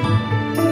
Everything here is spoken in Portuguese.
Música